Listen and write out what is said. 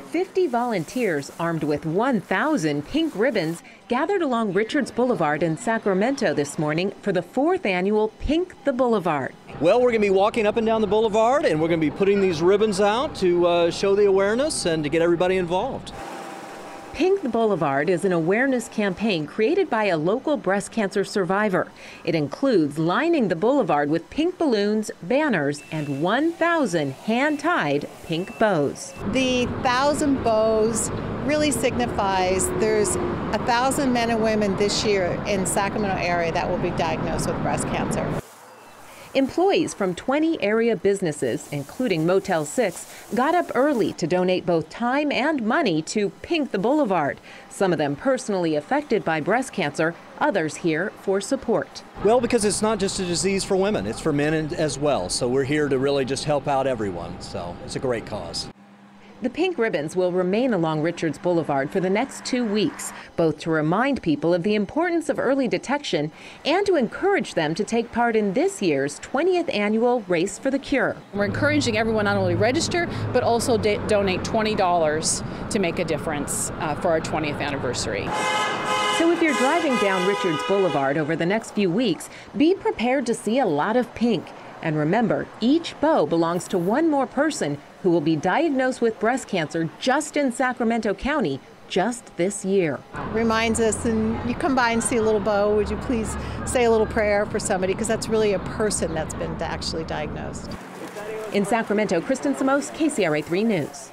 50 volunteers armed with 1,000 pink ribbons gathered along Richards Boulevard in Sacramento this morning for the fourth annual Pink the Boulevard. Well, we're going to be walking up and down the boulevard and we're going to be putting these ribbons out to uh, show the awareness and to get everybody involved. Pink Boulevard is an awareness campaign created by a local breast cancer survivor. It includes lining the boulevard with pink balloons, banners, and 1,000 hand tied pink bows. The thousand bows really signifies there's a thousand men and women this year in Sacramento area that will be diagnosed with breast cancer. Employees from 20 area businesses, including Motel 6, got up early to donate both time and money to Pink the Boulevard. Some of them personally affected by breast cancer, others here for support. Well, because it's not just a disease for women, it's for men as well. So we're here to really just help out everyone. So it's a great cause. The pink ribbons will remain along Richards Boulevard for the next two weeks, both to remind people of the importance of early detection and to encourage them to take part in this year's 20th annual Race for the Cure. We're encouraging everyone not only register, but also donate $20 to make a difference uh, for our 20th anniversary. So if you're driving down Richards Boulevard over the next few weeks, be prepared to see a lot of pink. And remember, each bow belongs to one more person who will be diagnosed with breast cancer just in Sacramento County just this year. Reminds us, and you come by and see a little bow, would you please say a little prayer for somebody? Because that's really a person that's been actually diagnosed. In Sacramento, Kristen Simoes, KCRA 3 News.